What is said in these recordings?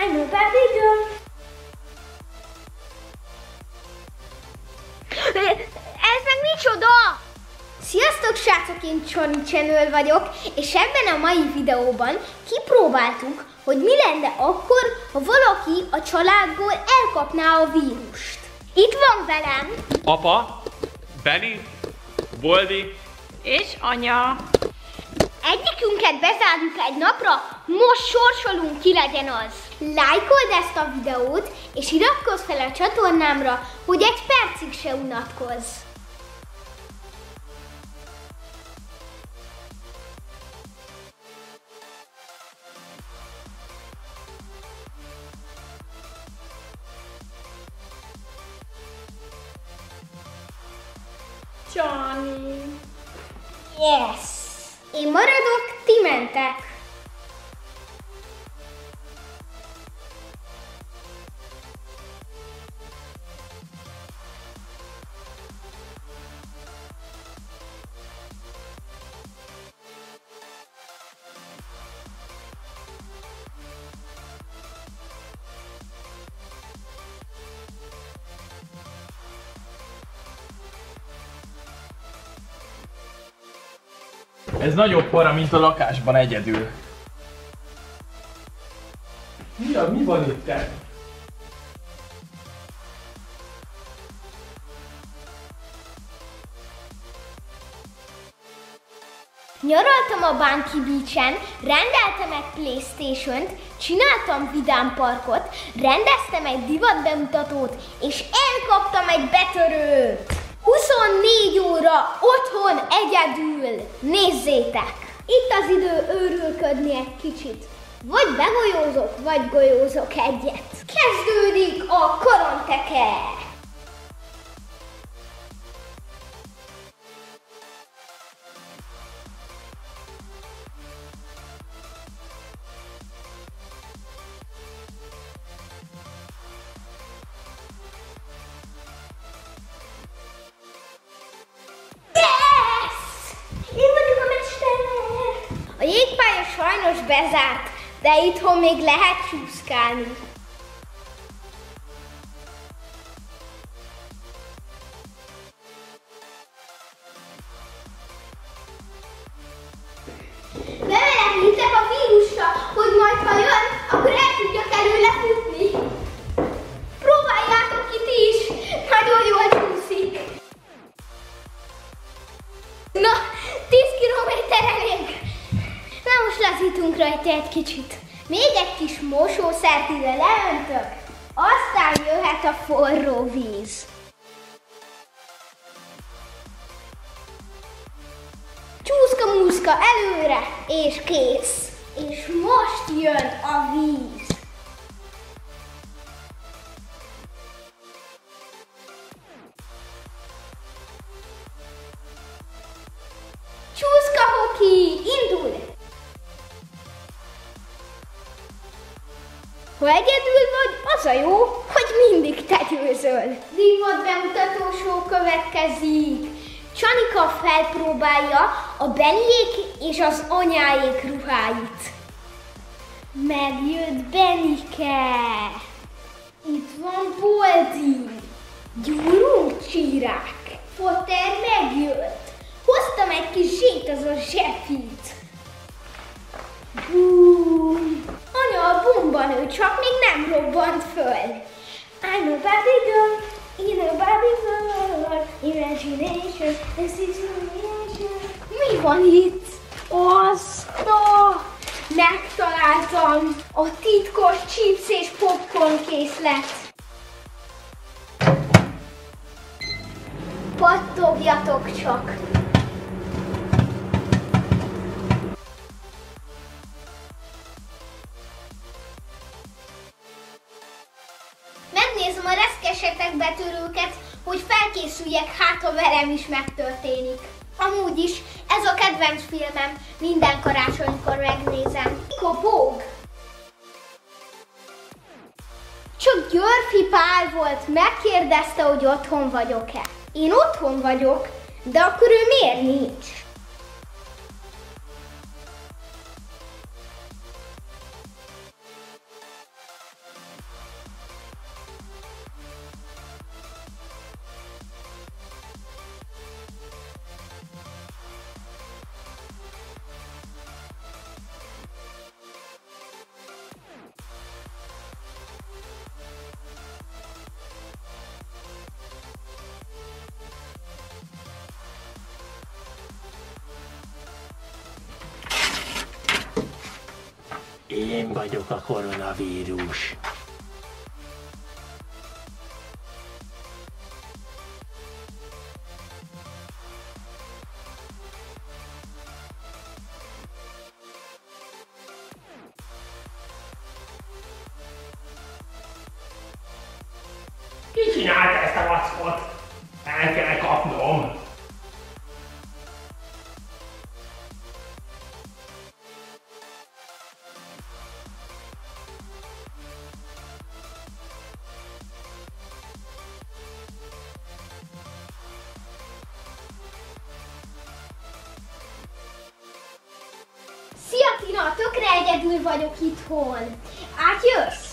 I'm a Barbie girl. Ez meg micsoda? Sziasztok srácok, én Csoni Channel vagyok, és ebben a mai videóban kipróbáltuk, hogy mi lenne akkor, ha valaki a családból elkapná a vírust. Itt van velem Apa, Benny, Boldi, És anya. Egyikünket bezárjuk egy napra, most sorsolunk, ki legyen az. Lájkold ezt a videót, és iratkozz fel a csatornámra, hogy egy percig se unatkozz. Johnny. Yes! Én maradok, ti mentek. Ez nagyobb para, mint a lakásban egyedül. Mi, a, mi van itt? te? Nyaraltam a Banki Beach-en, rendeltem egy Playstation-t, csináltam vidám parkot, rendeztem egy divat bemutatót, és elkaptam egy betörőt. 24 óra otthon egyedül. Nézzétek! Itt az idő őrülködni egy kicsit. Vagy begolyózok, vagy golyózok egyet. Kezdődik a koronteke! Bezárt, de itthon még lehet csúszkálni. Bemelegítek a vírusra, hogy majd ha jön, akkor el tudjak előle futni. Rajta egy kicsit. Még egy kis mosószert ide leöntök, aztán jöhet a forró víz. Csúszka muszka előre, és kész. És most jön a víz. Győzöl. Divat bemutató show következik. Csanika felpróbálja a Beniék és az anyáék ruháit. Megjött Benike. Itt van Boldi. Gyúrunk csírák. Potter megjött. Hoztam egy kis zsét az a zsepit. Búm. Anya a bombanő, csak még nem robbant föl. I'm a Barbie girl, in a Barbie world, imagination, a situation. Mi van itt? Azt a... Megtaláltam a titkos chips és popcorn készlet. Pattogjatok csak! Reszkesetek betörőket, hogy felkészüljek, hát ha velem is megtörténik. Amúgy is, ez a kedvenc filmem, minden karácsonykor megnézem. Kopóg! Csak Györfi Pál volt, megkérdezte, hogy otthon vagyok-e. Én otthon vagyok, de akkor ő miért nincs? Én vagyok a koronavírus. Ki csinálta ezt a vackot? El kell kapnom. Itthon. Átjössz?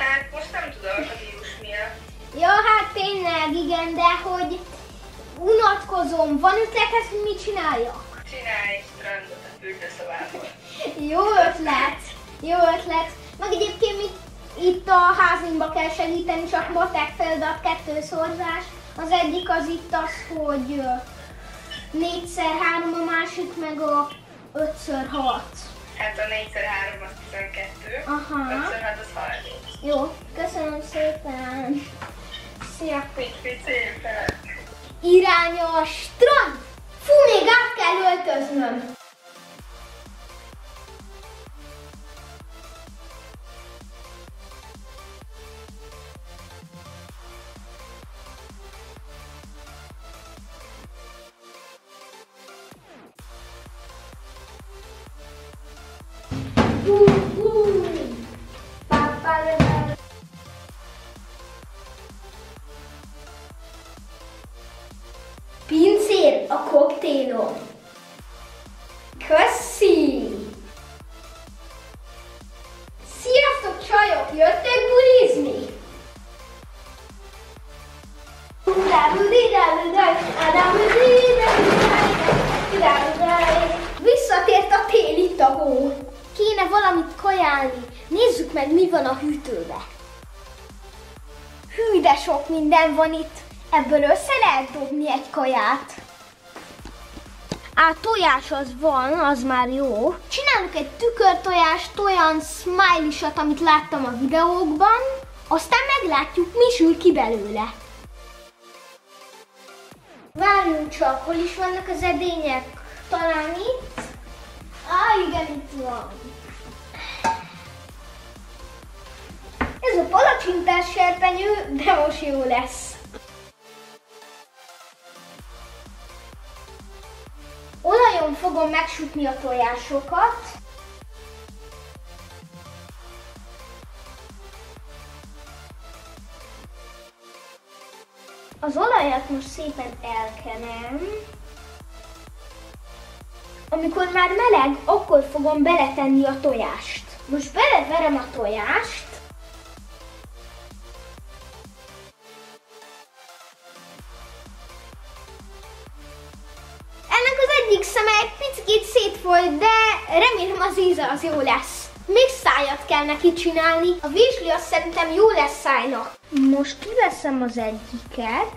Hát most nem tudok a vírus miatt. Ja, hát tényleg, igen, de hogy unatkozom. Van ötleted, hogy mit csináljak? Csinálj egy strandot a fürdőszobából. Jó ötlet, jó ötlet. Meg egyébként mit itt a házunkba kell segíteni, csak matek feladat, kettő szorzás. Az egyik az itt az, hogy ö, négyszer három a másik, meg a ötször hat. Hát a 4x3 az 12, Aha. 5x6 az 30. Jó, köszönöm szépen. Szia. Nincs szépen. Irány a strand! Fú, még át kell öltöznöm. Visszatért a téli tagó. Kéne valamit kajálni. Nézzük meg, mi van a hűtőbe. Hű, de sok minden van itt. Ebből össze lehet dobni egy kaját. Á, tojás az van, az már jó. Csinálunk egy tükörtojást, olyan smiley amit láttam a videókban, aztán meglátjuk, mi sül ki belőle. Várjunk csak, hol is vannak az edények? Talán itt? Á, igen, itt van. Ez a palacsintás serpenyő, de most jó lesz. Olajon fogom megsütni a tojásokat. Az olajat most szépen elkenem. Amikor már meleg, akkor fogom beletenni a tojást. Most beleverem a tojást. Ennek az egyik szeme egy picit szétfolyt, de remélem az íze az jó lesz. Még szájat kell neki csinálni. A vizsli azt szerintem jó lesz szájnak. Most kiveszem az egyiket.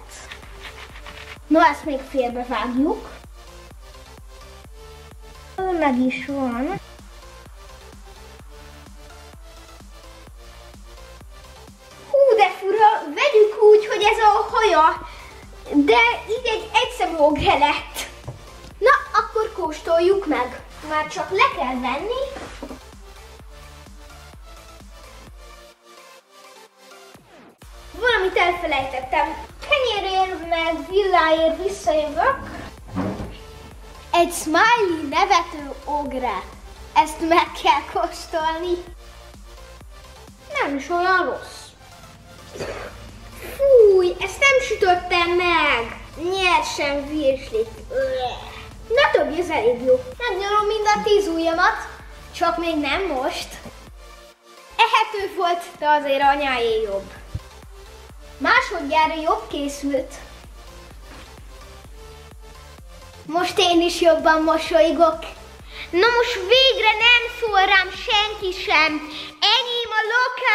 Na, ezt még félbevágjuk. Meg is van. Hú, de fura, vegyük úgy, hogy ez a haja, de így egy egyszemóge lett. Na, akkor kóstoljuk meg. Már csak le kell venni. Valamit elfelejtettem. Kenyérért meg villáért visszajövök. Egy smiley nevető ogre. Ezt meg kell kóstolni. Nem is olyan rossz. Fúj, ezt nem sütöttem meg. Nyersen virslit. Na többi, ez elég jó. Megnyarom mind a tíz ujjamat, csak még nem most. Ehető volt, de azért anyáé jobb. Másodjára jobb készült. Most én is jobban mosolygok. Na most végre nem szól rám senki sem. Enyém a lakás.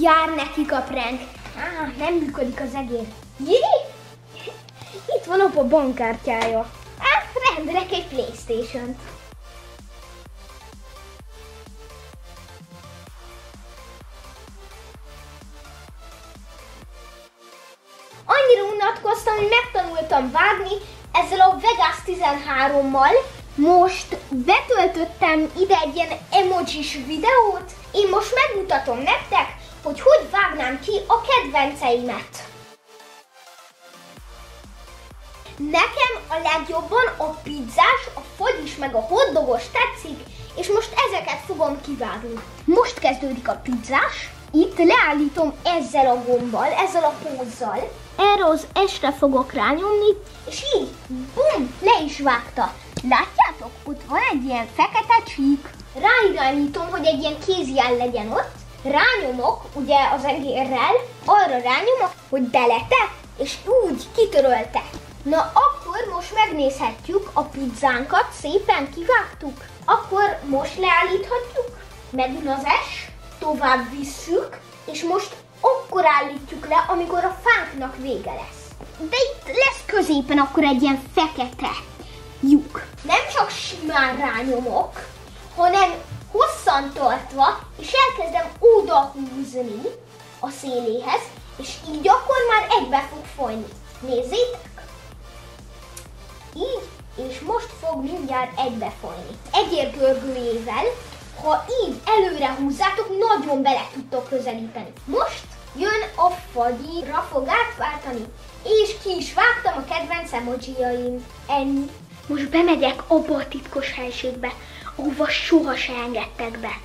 Jár nekik a prank. Á, nem működik az egér. Jé? Itt van apa bankkártyája. Á, rendelek egy Playstation-t. Annyira unatkoztam, hogy megtanultam vágni ezzel a Vegas 13-mal. Most betöltöttem ide egy ilyen emojis videót. Én most megmutatom nektek, vágnám ki a kedvenceimet. Nekem a legjobban a pizzás, a fagyis meg a hotdogos tetszik, és most ezeket fogom kivágni. Most kezdődik a pizzás. Itt leállítom ezzel a gombbal, ezzel a pózzal. Erre az esre fogok rányomni, és így, bum, le is vágta. Látjátok? Ott van egy ilyen fekete csík. Ráirányítom, hogy egy ilyen kézjel legyen ott. Rányomok, ugye az egérrel, arra rányomok, hogy belete, és úgy kitörölte. Na akkor most megnézhetjük a pizzánkat, szépen kivágtuk. Akkor most leállíthatjuk, megint az es, tovább visszük, és most akkor állítjuk le, amikor a fánknak vége lesz. De itt lesz középen akkor egy ilyen fekete lyuk. Nem csak simán rányomok, hanem hosszan tartva, és elkezdem oda húzni a széléhez, és így akkor már egybe fog folyni. Nézzétek! Így, és most fog mindjárt egybe folyni. Egyér görgőjével, ha így előre húzzátok, nagyon bele tudtok közelíteni. Most jön a fagyira, fog átváltani, és ki is vágtam a kedvenc emojiaim. Ennyi. Most bemegyek abba a titkos helységbe, ahova soha se engedtek be.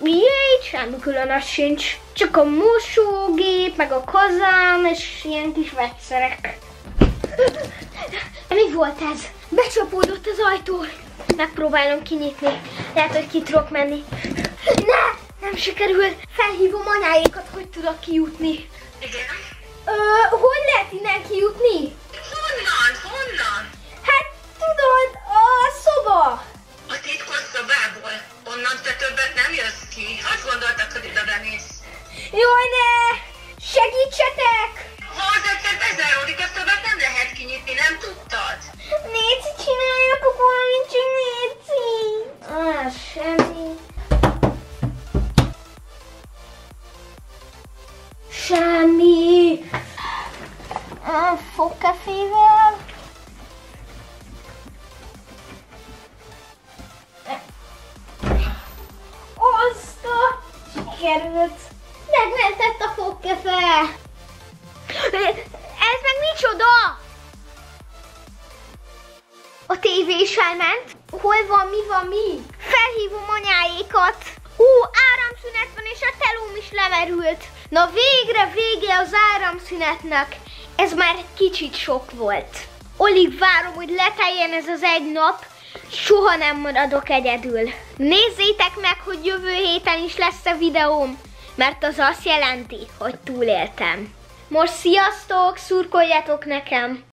Jéj, semmi különös sincs. Csak a mosógép, meg a kazán, és ilyen kis vegyszerek. Mi volt ez? Becsapódott az ajtó. Megpróbálom kinyitni. Lehet, hogy ki tudok menni. Ne! Nem sikerül. Felhívom anyáékat, hogy tudok kijutni. Igen. Ö, hogy lehet innen kijutni? Honnan? Honnan? Hát tudod, a szoba. A titkos szobából. Onnan te többet nem jössz ki. Azt gondoltad, hogy ide bemész. Jaj, ne! Segítsetek! Ha az egyszer bezáródik, a szobát nem lehet kinyitni, nem tudtad? Néci, csináljatok valamit, csak Néci! Ah. Semmi. Hol van, mi van, mi? Felhívom anyáékat. Ú, áramszünet van, és a telóm is lemerült. Na végre vége az áramszünetnek. Ez már kicsit sok volt. Alig várom, hogy leteljen ez az egy nap. Soha nem maradok egyedül. Nézzétek meg, hogy jövő héten is lesz a videóm, mert az azt jelenti, hogy túléltem. Most sziasztok, szurkoljatok nekem!